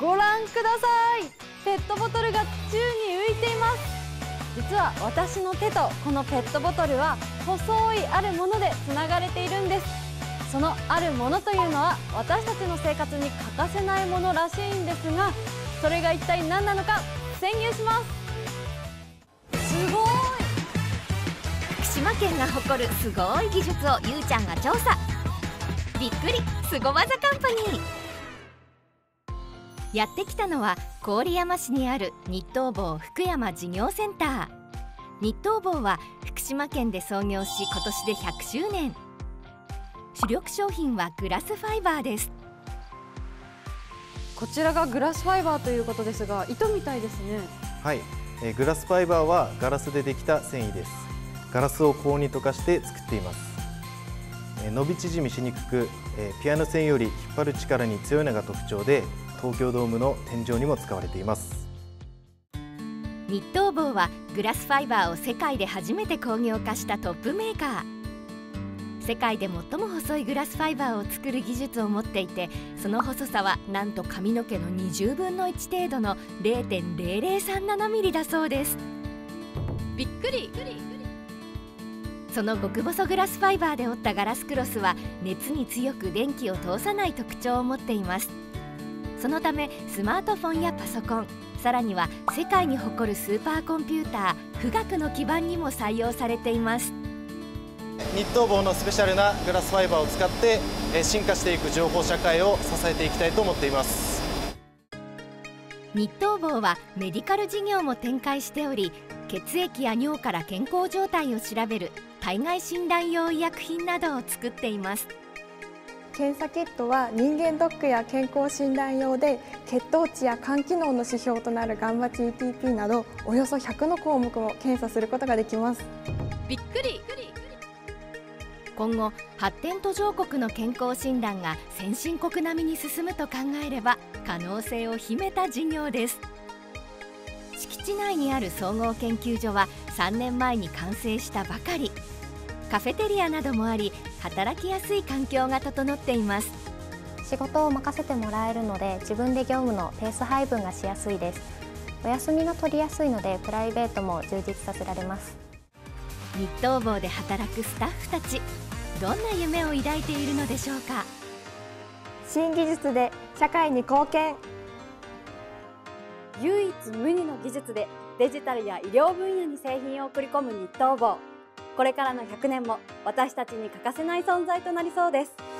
ご覧ください。ペットボトルが宙に浮いています。実は私の手とこのペットボトルは細いあるものでつながれているんです。そのあるものというのは私たちの生活に欠かせないものらしいんですがそれが一体何なのか潜入します。すごい。福島県が誇るすごい技術をゆうちゃんが調査。びっくりすご技カンパニー。やってきたのは郡山市にある日東坊福山事業センター。日東坊は福島県で創業し今年で100周年。主力商品はグラスファイバーです。こちらがグラスファイバーということですが糸みたいですねはい、えー、グラスファイバーはガラスでできた繊維です。ガラスを高に溶かして作っています、えー、伸び縮みしにくく、えー、ピアノ線より引っ張る力に強いのが特徴で東京ドームの天井にも使われています。日東坊はグラスファイバーを世界で初めて工業化したトップメーカー。世界で最も細いグラスファイバーを作る技術を持っていてその細さはなんと髪の毛の20分の1程度の0.0037ミリだそうです。びっくり。その極細グラスファイバーで折ったガラスクロスは熱に強く電気を通さない特徴を持っています。そのためスマートフォンやパソコンさらには世界に誇るスーパーコンピューター富岳の基板にも採用されています。日東坊のスペシャルなグラスファイバーを使って進化していく情報社会を支えていきたいと思っています。日東坊はメディカル事業も展開しており血液や尿から健康状態を調べる体外診断用医薬品などを作っています検査キットは人間ドックや健康診断用で血糖値や肝機能の指標となるガンマ TTP などおよそ100の項目も検査することができます。びっくり。今後発展途上国の健康診断が先進国並みに進むと考えれば可能性を秘めた事業です。敷地内にある総合研究所は3年前に完成したばかり。カフェテリアなどもあり働きやすい環境が整っています。仕事を任せてもらえるので自分で業務のペース配分がしやすいです。お休みが取りやすいのでプライベートも充実させられます。日東坊で働くスタッフたちどんな夢を抱いているのでしょうか？新技術で社会に貢献。唯一無二の技術でデジタルや医療分野に製品を送り込む日東坊これからの100年も私たちに欠かせない存在となりそうです。